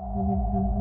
嗯